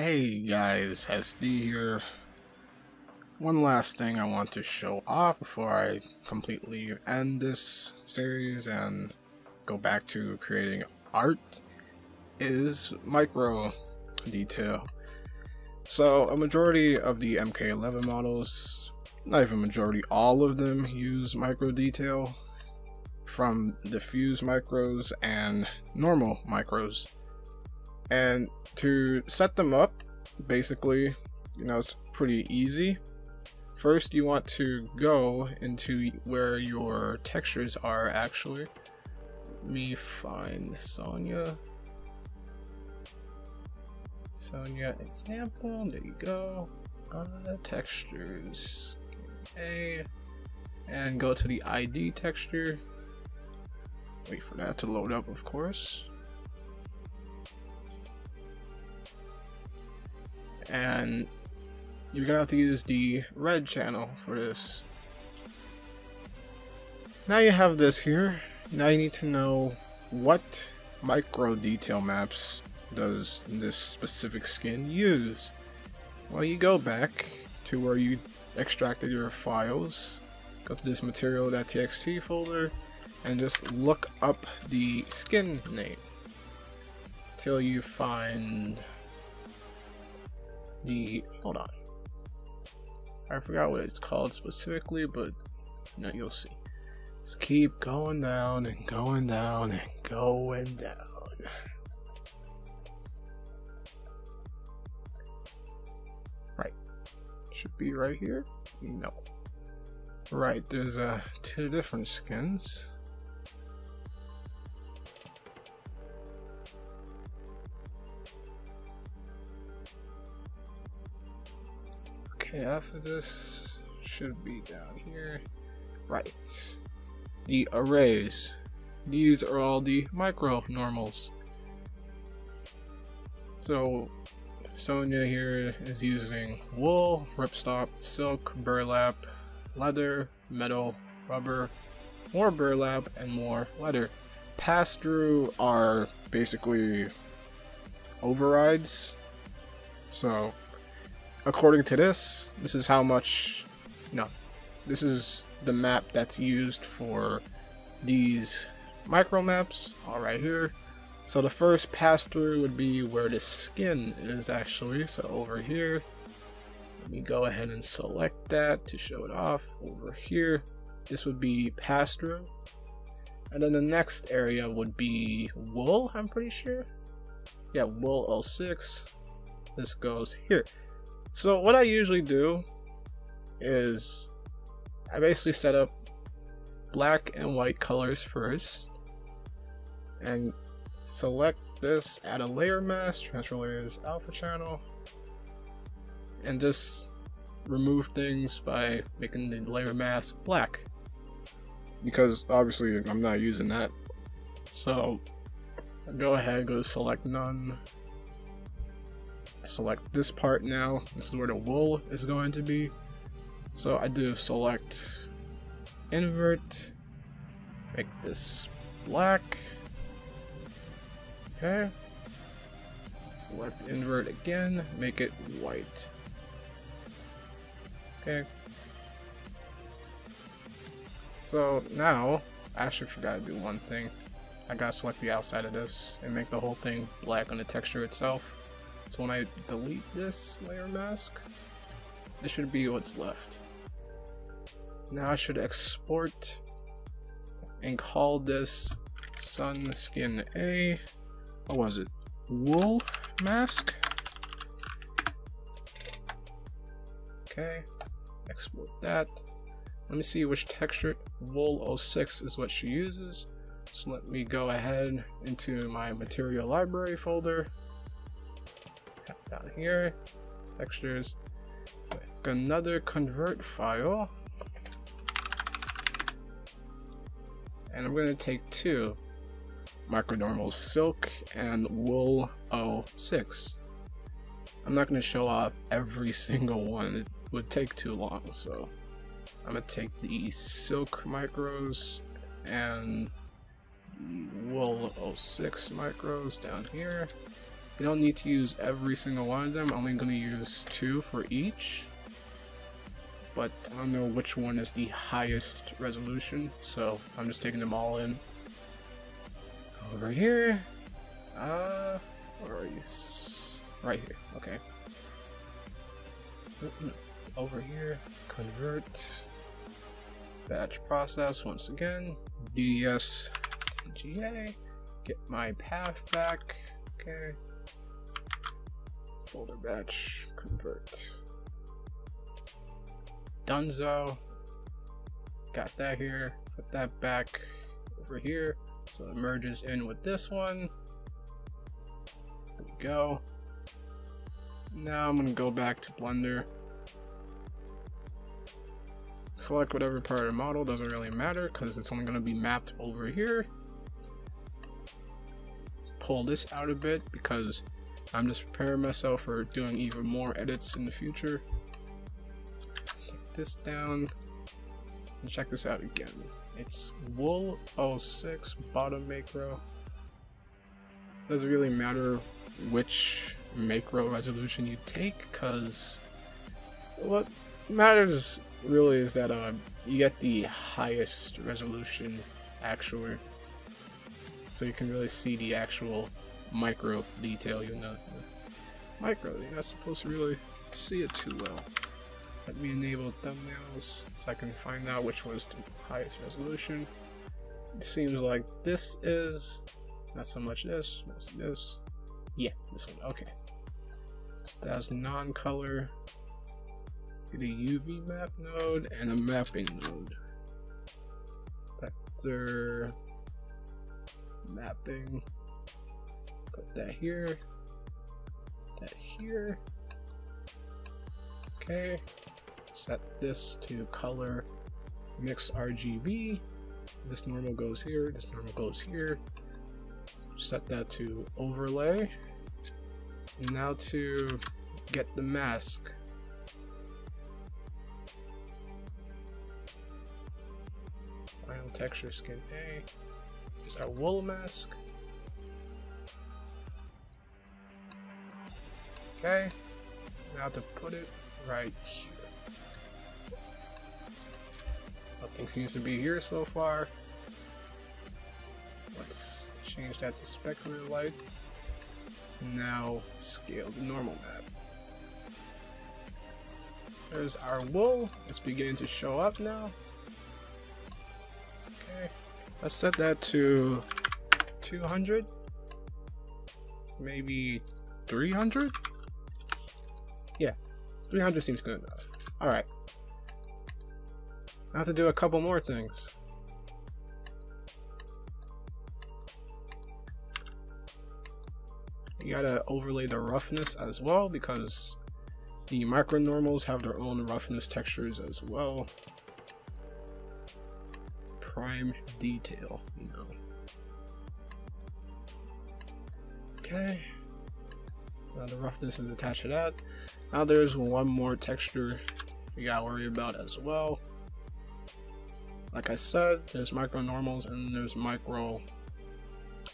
Hey guys, SD here. One last thing I want to show off before I completely end this series and go back to creating art is micro detail. So a majority of the MK11 models, not even majority, all of them use micro detail from diffuse micros and normal micros. And to set them up, basically, you know, it's pretty easy. First, you want to go into where your textures are actually. Let me find Sonya. Sonya example, there you go. Uh, textures. A. And go to the ID texture. Wait for that to load up, of course. And you're gonna have to use the red channel for this. Now you have this here, now you need to know what micro detail maps does this specific skin use. Well, you go back to where you extracted your files, go to this material.txt folder, and just look up the skin name till you find the hold on. I forgot what it's called specifically, but you know, you'll see. Just keep going down and going down and going down. Right. Should be right here? No. Right, there's uh, two different skins. Okay, of this should be down here. Right. The arrays. These are all the micro normals. So Sonya here is using wool, ripstop, silk, burlap, leather, metal, rubber, more burlap, and more leather. Pass through are basically overrides. So according to this, this is how much, no, this is the map that's used for these micro maps, all right here. So the first pass through would be where the skin is actually, so over here. Let me go ahead and select that to show it off over here. This would be pass through. And then the next area would be wool, I'm pretty sure. Yeah, wool 06. This goes here. So what I usually do is I basically set up black and white colors first and select this, add a layer mask, transfer layers alpha channel, and just remove things by making the layer mask black. Because obviously I'm not using that. So go ahead, go to select none, select this part now. This is where the wool is going to be. So I do select invert, make this black. Okay. Select invert again, make it white. Okay. So now, I actually forgot to do one thing. I gotta select the outside of this and make the whole thing black on the texture itself. So when I delete this layer mask, this should be what's left. Now I should export and call this sun skin A. What was it? Wool mask? Okay, export that. Let me see which texture. Wool 06 is what she uses. So let me go ahead into my material library folder down here, textures, another convert file, and I'm going to take two. Micronormal silk and wool 06. I'm not going to show off every single one, it would take too long, so I'm going to take the silk micros and the wool 06 micros down here You don't need to use every single one of them. I'm only going to use two for each. But I don't know which one is the highest resolution, so I'm just taking them all in. Over here. Uh, where are you? Right here. Okay. Over here. Convert. Batch process once again. DDS TGA. Get my path back. Okay folder batch, convert. Dunzo. Got that here. Put that back over here. So it merges in with this one. There we go. Now I'm gonna go back to Blender. Select whatever part of the model, doesn't really matter because it's only gonna be mapped over here. Pull this out a bit because I'm just preparing myself for doing even more edits in the future. Take this down and check this out again. It's wool 06 bottom macro. Doesn't really matter which macro resolution you take because what matters really is that uh, you get the highest resolution actually so you can really see the actual micro detail, you know. Micro, you're not supposed to really see it too well. Let me enable thumbnails so I can find out which one's the highest resolution. It seems like this is, not so much this, this. Yeah, this one, okay. So that's non-color. Get a UV map node and a mapping node. Vector mapping Put that here. That here. Okay. Set this to color mix RGB. This normal goes here, this normal goes here. Set that to overlay. Now to get the mask. Final texture skin A is our wool mask. Okay, now to put it right here. Nothing seems to be here so far. Let's change that to specular light. Now scale the normal map. There's our wool. It's beginning to show up now. Okay, let's set that to 200. Maybe 300? Yeah, 300 seems good enough. Alright. Now to do a couple more things. You gotta overlay the roughness as well because the micro normals have their own roughness textures as well. Prime detail, you know. Okay. The roughness is attached to that. Now there's one more texture we gotta worry about as well. Like I said, there's micro normals and there's micro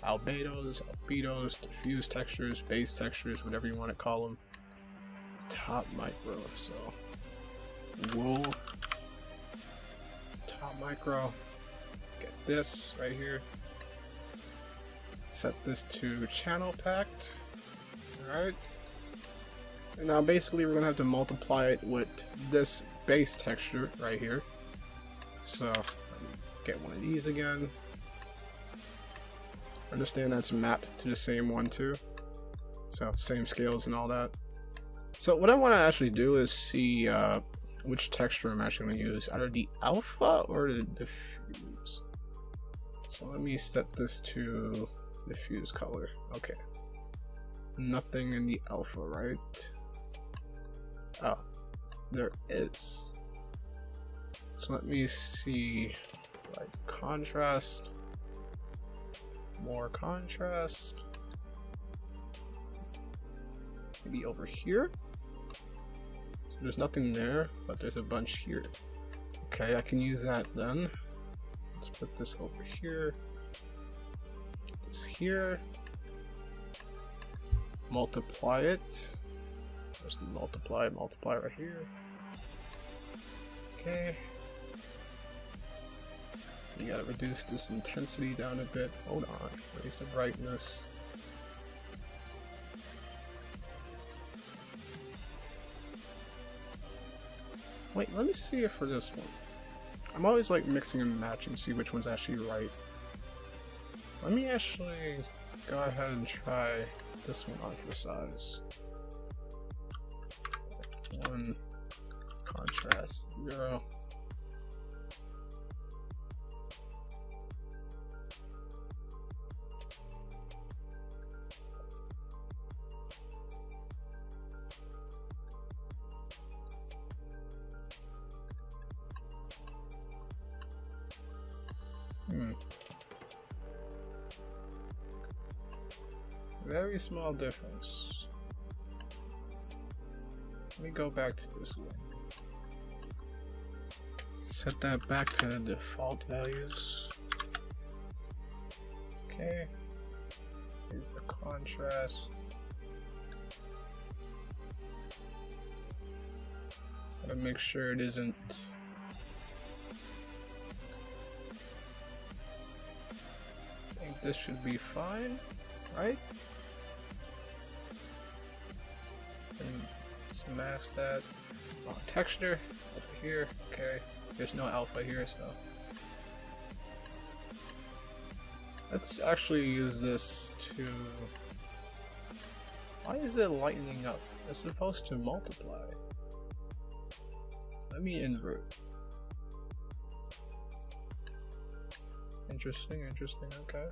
albedos, albedos, diffuse textures, base textures, whatever you want to call them. Top micro, so wool, top micro, get this right here, set this to channel packed, alright. Now basically we're gonna have to multiply it with this base texture right here. So get one of these again. Understand that's mapped to the same one too. So same scales and all that. So what I want to actually do is see uh, which texture I'm actually going to use, either the alpha or the diffuse. So let me set this to diffuse color. Okay. Nothing in the alpha, right? Oh, there is. So let me see, like contrast, more contrast, maybe over here. So there's nothing there, but there's a bunch here. Okay, I can use that then. Let's put this over here, this here, multiply it. Just multiply, multiply right here. Okay. You gotta reduce this intensity down a bit. Hold on. Raise the brightness. Wait, let me see it for this one. I'm always like mixing and matching, see which one's actually right. Let me actually go ahead and try this one on for size. One contrast zero. Hmm. Very small difference. Let me go back to this one. Set that back to the default values. Okay. Here's the contrast. Gotta make sure it isn't I think this should be fine, right? Mask that. Oh, texture over here. Okay, there's no alpha here, so let's actually use this to. Why is it lightening up? It's supposed to multiply. Let me invert. Interesting, interesting, okay.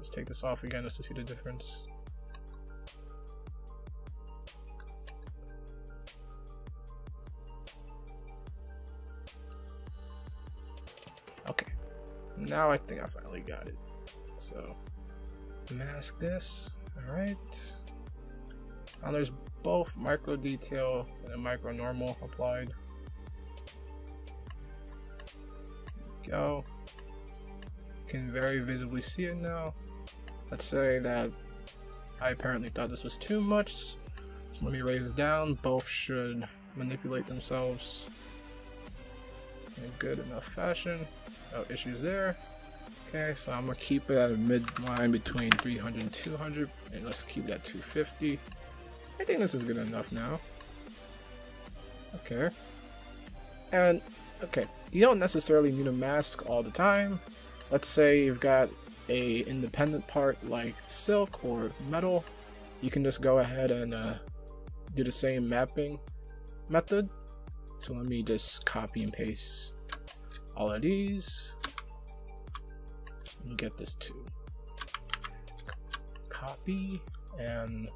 Let's take this off again just to see the difference. Okay, now I think I finally got it. So, mask this, alright. Now there's both micro detail and a micro normal applied. Go. You can very visibly see it now. Let's say that I apparently thought this was too much, so let me raise it down. Both should manipulate themselves in good enough fashion. No issues there. Okay, so I'm gonna keep it at a midline between 300 and 200, and let's keep it at 250. I think this is good enough now. Okay. And, okay, you don't necessarily need a mask all the time. Let's say you've got a independent part like silk or metal, you can just go ahead and uh, do the same mapping method. So let me just copy and paste all of these. Let me get this to copy and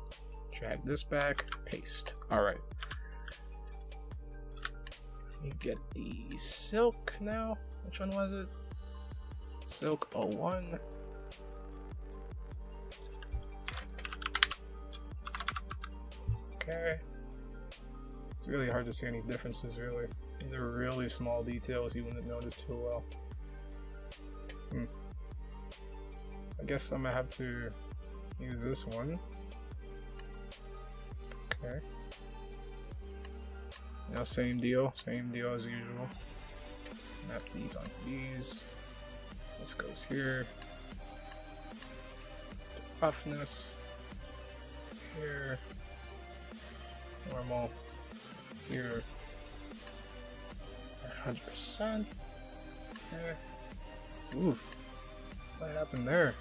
drag this back, paste. All right. You get the silk now. Which one was it? Silk 01. Okay. It's really hard to see any differences, really. These are really small details you wouldn't notice too well. Hmm. I guess I'm gonna have to use this one. Okay. Now same deal, same deal as usual. Map these onto these. This goes here. Roughness. Here normal here 100% okay. Oof. What happened there?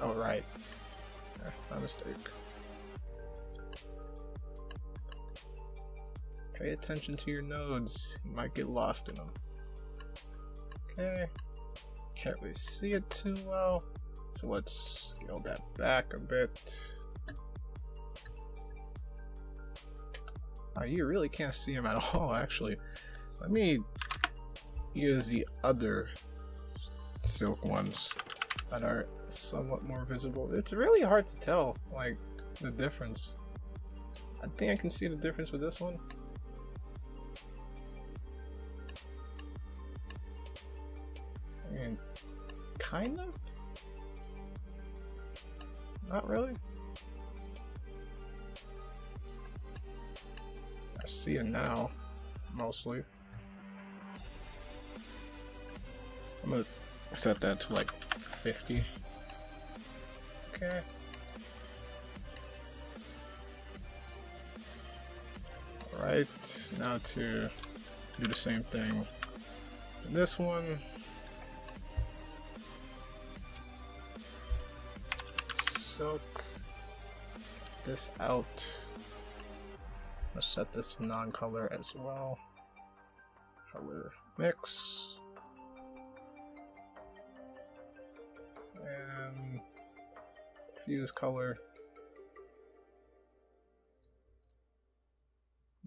Oh right. My mistake. Pay attention to your nodes. You might get lost in them. Okay. Can't really see it too well. So let's scale that back a bit. Oh, you really can't see him at all, actually. Let me use the other silk ones that are somewhat more visible. It's really hard to tell, like, the difference. I think I can see the difference with this one. I mean, kind of. Not really. See it now, mostly. I'm gonna set that to like 50. Okay. Alright, now to do the same thing. This one. Soak this out. Set this to non-color as well. Color mix. And fuse color.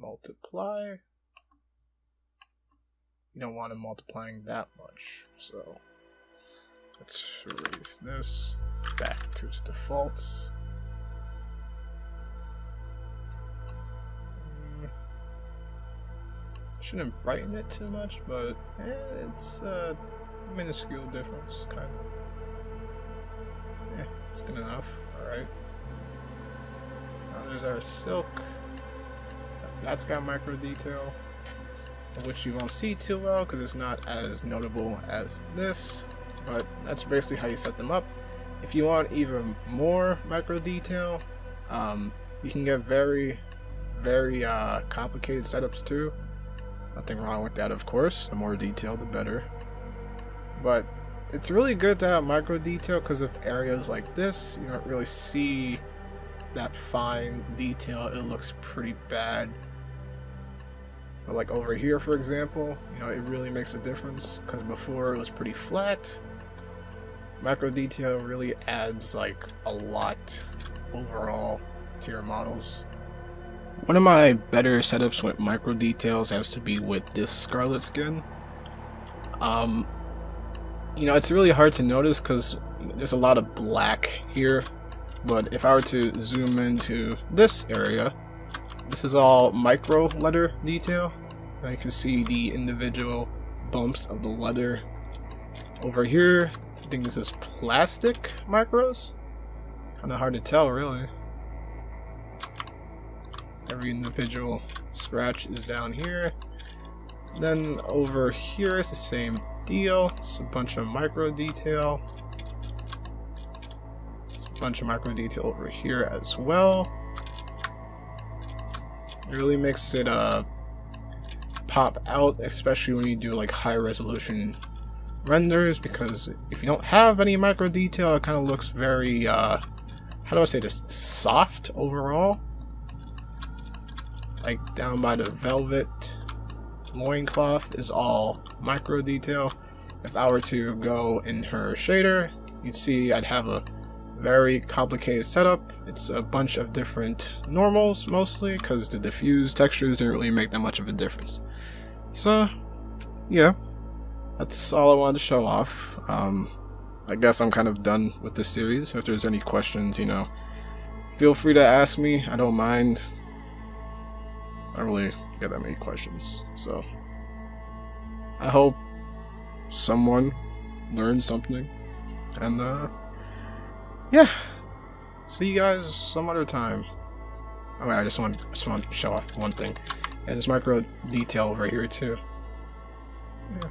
multiply. You don't want it multiplying that much, so let's raise this back to its defaults. Shouldn't brighten it too much, but eh, it's a minuscule difference, kind of. Yeah, it's good enough. Alright. Now there's our silk. That's got micro detail, which you won't see too well because it's not as notable as this, but that's basically how you set them up. If you want even more micro detail, um, you can get very, very uh, complicated setups too. Nothing wrong with that, of course. The more detailed, the better. But it's really good to have micro detail because of areas like this, you don't really see that fine detail. It looks pretty bad. But like over here, for example, you know, it really makes a difference because before it was pretty flat. Macro detail really adds like a lot overall to your models. One of my better setups with micro details has to be with this Skarlet skin. Um, you know, it's really hard to notice because there's a lot of black here. But if I were to zoom into this area, this is all micro leather detail. You can see the individual bumps of the leather. Over here, I think this is plastic micros. Kinda hard to tell, really. Every individual scratch is down here. Then over here is the same deal. It's a bunch of micro detail. It's a bunch of micro detail over here as well. It really makes it uh, pop out, especially when you do like high resolution renders, because if you don't have any micro detail, it kind of looks very, uh, how do I say this, soft overall. Like down by the velvet loincloth is all micro detail. If I were to go in her shader, you'd see I'd have a very complicated setup. It's a bunch of different normals mostly because the diffuse textures didn't really make that much of a difference. So, yeah, that's all I wanted to show off. Um, I guess I'm kind of done with this series. If there's any questions, you know, feel free to ask me. I don't mind. I don't really get that many questions. So, I hope someone learned something. And, uh, yeah. See you guys some other time. Oh, I just want just want to show off one thing. And this micro detail right here too. Yeah.